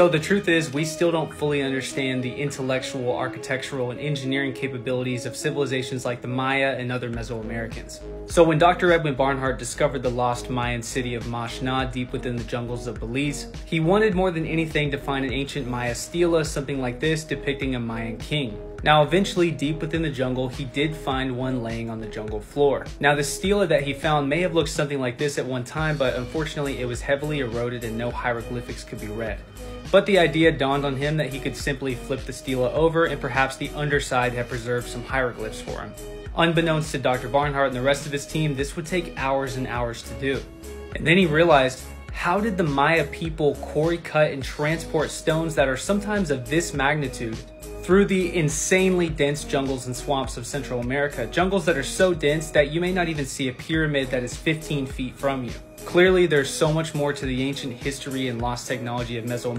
So the truth is, we still don't fully understand the intellectual, architectural, and engineering capabilities of civilizations like the Maya and other Mesoamericans. So when Dr. Edwin Barnhart discovered the lost Mayan city of Maax Na deep within the jungles of Belize, he wanted more than anything to find an ancient Maya stela, something like this, depicting a Mayan king. Now, eventually, deep within the jungle, he did find one laying on the jungle floor. Now, the stela that he found may have looked something like this at one time, but unfortunately, it was heavily eroded and no hieroglyphics could be read. But the idea dawned on him that he could simply flip the stela over and perhaps the underside had preserved some hieroglyphs for him. Unbeknownst to Dr. Barnhart and the rest of his team, this would take hours and hours to do. And then he realized, how did the Maya people quarry cut and transport stones that are sometimes of this magnitude through the insanely dense jungles and swamps of Central America, jungles that are so dense that you may not even see a pyramid that is 15 feet from you. Clearly, there's so much more to the ancient history and lost technology of Mesoamerica